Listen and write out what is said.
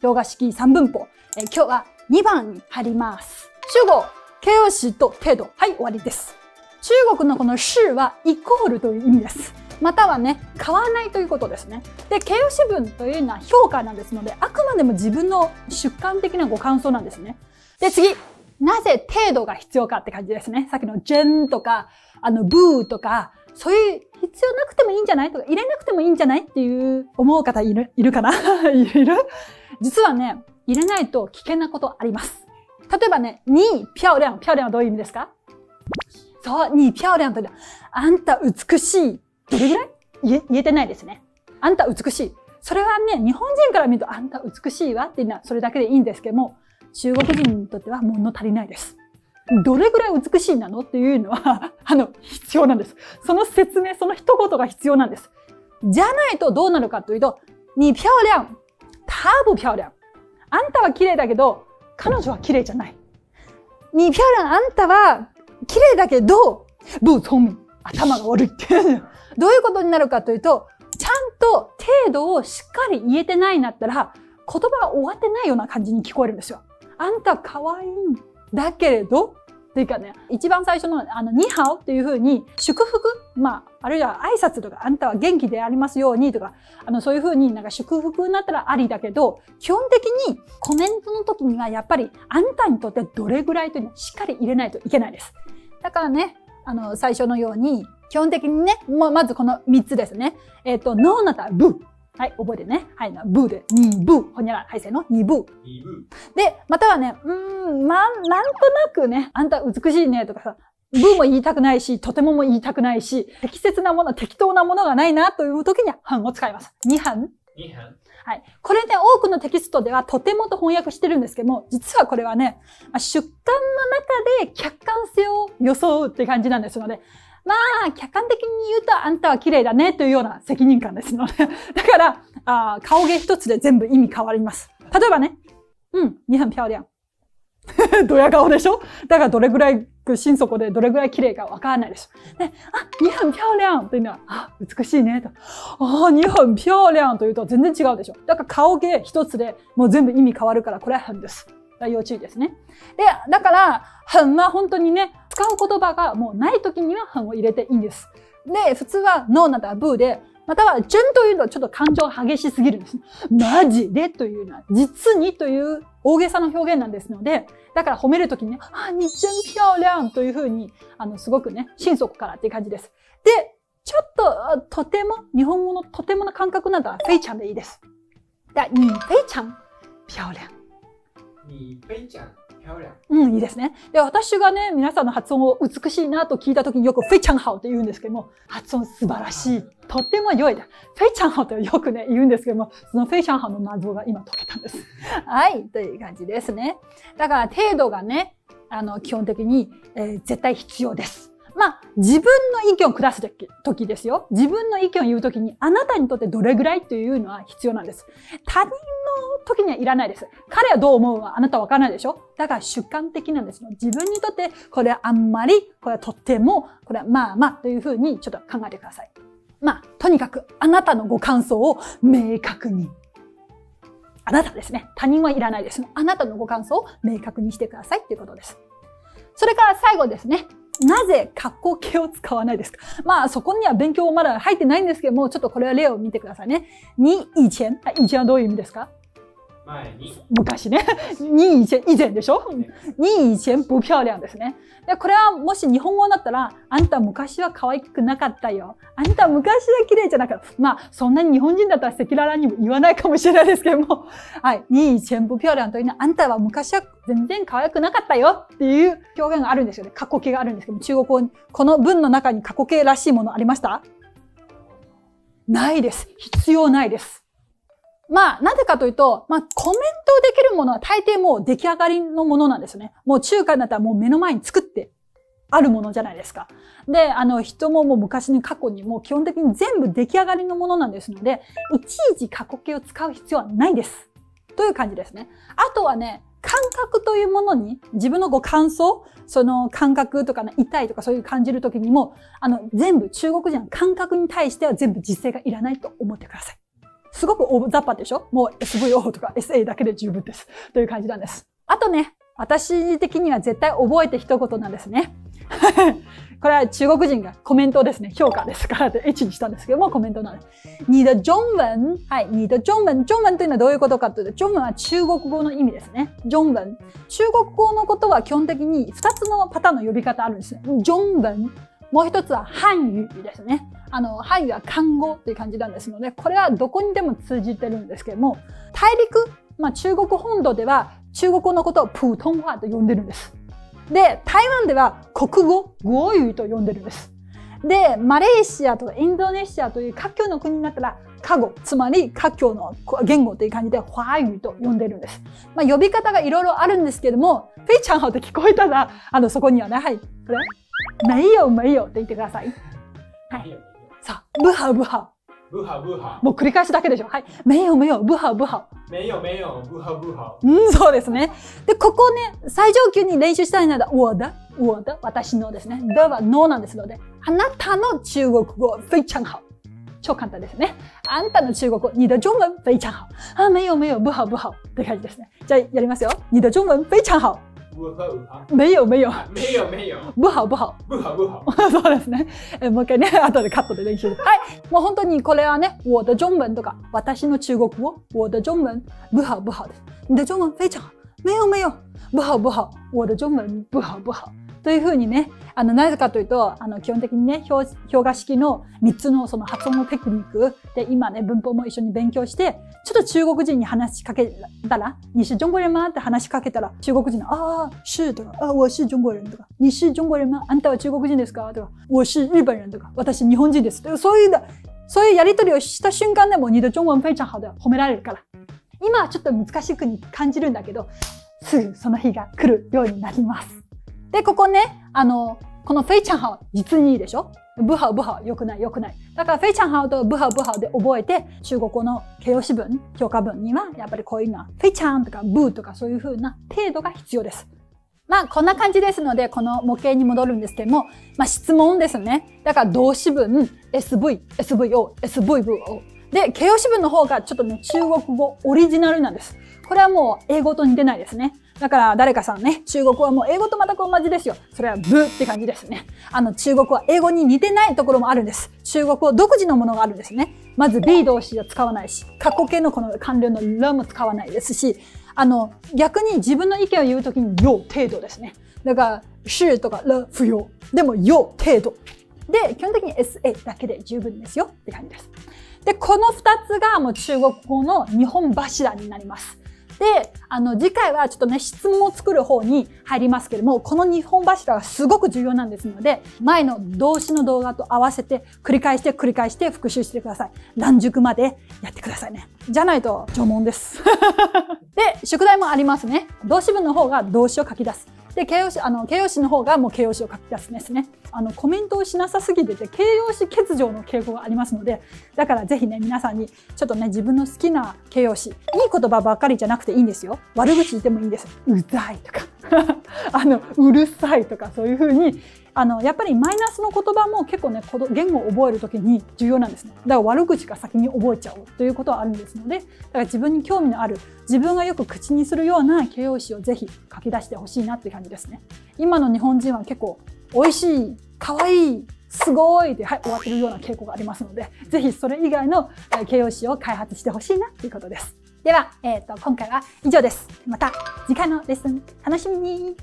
動画式3分法。え今日は2番に入ります。中国、形容詞と程度。はい、終わりです。中国のこの是はイコールという意味です。またはね、買わないということですね。で、形容詞文というのは評価なんですので、あくまでも自分の主観的なご感想なんですね。で、次。なぜ程度が必要かって感じですね。さっきのジェンとか、あの、ブーとか、そういう必要なくてもいいんじゃない？とか、入れなくてもいいんじゃない？っていう思う方いる、いるかな？いる？実はね、入れないと危険なことあります。例えばね、に、漂亮。漂亮はどういう意味ですか？そう、に、漂亮とあんた美しい。どれぐらい？言え、言えてないですね。あんた美しい。それはね、日本人から見るとあんた美しいわっていうのはそれだけでいいんですけども、中国人にとっては物足りないです。どれぐらい美しいなのっていうのは、あの、必要なんです。その説明、その一言が必要なんです。じゃないとどうなるかというと、你漂亮、他不漂亮。あんたは綺麗だけど、彼女は綺麗じゃない。你漂亮、あんたは綺麗だけど、不聪明。頭が悪いって。どういうことになるかというと、ちゃんと程度をしっかり言えてないんだったら、言葉が終わってないような感じに聞こえるんですよ。あんた可愛いだけれど、というかね、一番最初の、あの、ニハオっていうふうに、祝福？まあ、あるいは挨拶とか、あんたは元気でありますようにとか、あの、そういうふうになんか祝福になったらありだけど、基本的にコメントの時にはやっぱり、あんたにとってどれぐらいというのをしっかり入れないといけないです。だからね、あの、最初のように、基本的にね、ままずこの3つですね。えっ、ー、と、ノーナタブ。はい、覚えてね。はい、ブーで、ニーブー。ほにゃら、はい、せーの、ニーブー。で、またはね、うーん、ま、なんとなくね、あんた美しいねとかさ、ブーも言いたくないし、とてもも言いたくないし、適切なもの、適当なものがないなという時には、半を使います。二半。二半。はい。これね、多くのテキストではとてもと翻訳してるんですけども、実はこれはね、出刊の中で客観性を装うって感じなんですので、まあ、客観的に言うとあんたは綺麗だねというような責任感ですので。だから、あ顔芸一つで全部意味変わります。例えばね、うん、你很漂亮。ドヤ顔でしょ？だからどれぐらい心底でどれぐらい綺麗かわからないです。ね、あ、你很漂亮というのは、あ、美しいねと。あ、你很漂亮というと全然違うでしょ。だから顔芸一つでもう全部意味変わるから、これは変です。要注意ですね。で、だから、変は本当にね、使う言葉がもうない時には変を入れていいんです。で、普通はノーならブーで、または、順というのはちょっと感情激しすぎるんです。マジでというのは、実にという大げさな表現なんですので、だから褒めるときにね、あ、に真漂亮というふうに、あの、すごくね、心底からっていう感じです。で、ちょっと、とても、日本語のとてもな感覚なら、非常でいいです。だ、你非常漂亮。你非常漂亮。うん、いいですね。で、私がね、皆さんの発音を美しいなと聞いたときによく、非常好って言うんですけども、発音素晴らしい。とっても良いだ。非常好とよくね、言うんですけども、その非常好の謎が今解けたんです。はい、という感じですね。だから、程度がね、あの、基本的に、えー、絶対必要です。まあ、自分の意見を下すときですよ。自分の意見を言うときに、あなたにとってどれぐらいというのは必要なんです。他人の時にはいらないです。彼はどう思うはあなたわからないでしょだから主観的なんですよ。自分にとって、これはあんまり、これはとっても、これはまあまあというふうにちょっと考えてください。まあ、とにかく、あなたのご感想を明確に。あなたですね。他人はいらないです。あなたのご感想を明確にしてくださいっていうことです。それから最後ですね。なぜ格好形を使わないですか？まあ、そこには勉強まだ入ってないんですけども、ちょっとこれは例を見てくださいね。に、以前？以前はどういう意味ですか？昔ね。に以前、以前でしょ？に以前不漂亮ですね。で、これはもし日本語だったら、あんた昔は可愛くなかったよ。あんた昔は綺麗じゃなかった。まあ、そんなに日本人だったら赤裸々にも言わないかもしれないですけども。はい。に以前不漂亮というのは、あんたは昔は全然可愛くなかったよっていう表現があるんですよね。過去形があるんですけども、中国語に、この文の中に過去形らしいものありましたないです。必要ないです。まあ、なぜかというと、まあ、コメントできるものは大抵もう出来上がりのものなんですよね。もう中華だったらもう目の前に作ってあるものじゃないですか。で、あの、人ももう昔に過去にもう基本的に全部出来上がりのものなんですので、いちいち過去形を使う必要はないです。という感じですね。あとはね、感覚というものに自分のご感想、その感覚とか、ね、痛いとかそういう感じるときにも、あの、全部中国人の感覚に対しては全部実践がいらないと思ってください。すごく大雑把でしょ？もう SVO とか SA だけで十分です。という感じなんです。あとね、私的には絶対覚えて一言なんですね。これは中国人がコメントですね。評価ですからで H にしたんですけども、コメントなんです。你的中文。はい。你的中文。中文というのはどういうことかというと、中文は中国語の意味ですね。中文。中国語のことは基本的に2つのパターンの呼び方あるんですね。中文。もう一つは漢語ですね。あの、漢語は漢語っていう感じなんですので、これはどこにでも通じてるんですけども、大陸、まあ中国本土では中国語のことを普通話と呼んでるんです。で、台湾では国語、語語と呼んでるんです。で、マレーシアとかインドネシアという華僑の国になったら、華語、つまり華僑の言語という感じで、華語と呼んでるんです。まあ、呼び方がいろいろあるんですけども、フェイちゃんハって聞こえたら、あの、そこにはね、はい、これ、没有没有って言ってください。はい。さあ、ブハブハ。ブハブハ。もう繰り返しだけでしょ。はい。没有没有、ブハブハ。没有没有、ブハブハ。うん、そうですね。で、ここね、最上級に練習したいなら、我的、我的、私のですね。的はのなんですので、あなたの中国語、非常好。超簡単ですね。あんたの中国語、你的中文非常好。あ、没有没有、不好不好。って感じですね。じゃあ、やりますよ。你的中文非常好。没有没有。没有没有。不好不好。不好不好。そうですね。えもう一回ね、後でカットで練習。はい。もう本当にこれはね、我的中文とか、私の中国語、我的中文不好不好です。你的中文非常好。没有没有。不好不好。我的中文不好不好。 というふうにね、あの、なぜかというと、あの、基本的にね、表、表画式の3つのその発音のテクニックで、今ね、文法も一緒に勉強して、ちょっと中国人に話しかけたら、你是中国人吗って話しかけたら、中国人の、ああ、是とか、ああ、我是中国人とか、你是中国人吗あんたは中国人ですか？とか、我是日本人とか、私日本人です。そういう、そういうやりとりをした瞬間でも、你的中文非常好で褒められるから。今はちょっと難しく感じるんだけど、すぐその日が来るようになります。で、ここね、あの、このフェイチャンハオ、実にいいでしょ？ブハブハ、良くない、良くない。だから、フェイチャンハオとブハブハで覚えて、中国語の形容詞文、評価文には、やっぱりこういうのは、フェイチャンとかブーとかそういう風な程度が必要です。まあ、こんな感じですので、この模型に戻るんですけども、まあ、質問ですね。だから動詞文、SV、SVO、SVVO。で、形容詞文の方がちょっとね、中国語オリジナルなんです。これはもう英語と似てないですね。だから誰かさんね、中国はもう英語と全く同じですよ。それはブって感じですね。あの中国は英語に似てないところもあるんです。中国は独自のものがあるんですね。まず B 動詞は使わないし、過去形のこの関連のラも使わないですし、あの逆に自分の意見を言うときに要程度ですね。だから、是とか了不要。でも要程度。で、基本的に SA だけで十分ですよって感じです。で、この二つがもう中国語の日本柱になります。で、あの、次回はちょっとね、質問を作る方に入りますけれども、この2本柱はすごく重要なんですので、前の動詞の動画と合わせて繰り返して繰り返して復習してください。何熟までやってくださいね。じゃないと縄文です。で、宿題もありますね。動詞文の方が動詞を書き出す。で、形容詞、あの、形容詞の方がもう形容詞を書き出すんですね。あの、コメントをしなさすぎてて、形容詞欠如の傾向がありますので、だからぜひね、皆さんに、ちょっとね、自分の好きな形容詞、いい言葉ばっかりじゃなくていいんですよ。悪口言ってもいいんです。うざいとか、あの、うるさいとか、そういうふうに、あの、やっぱりマイナスの言葉も結構ね、言語を覚えるときに重要なんですね。だから悪口が先に覚えちゃおうということはあるんですので、だから自分に興味のある、自分がよく口にするような形容詞をぜひ書き出してほしいなっていう感じですね。今の日本人は結構、美味しい、可愛いい、すごいで、はい、終わってるような傾向がありますので、ぜひそれ以外の形容詞を開発してほしいなということです。では、えっ、ー、と、今回は以上です。また次回のレッスン楽しみに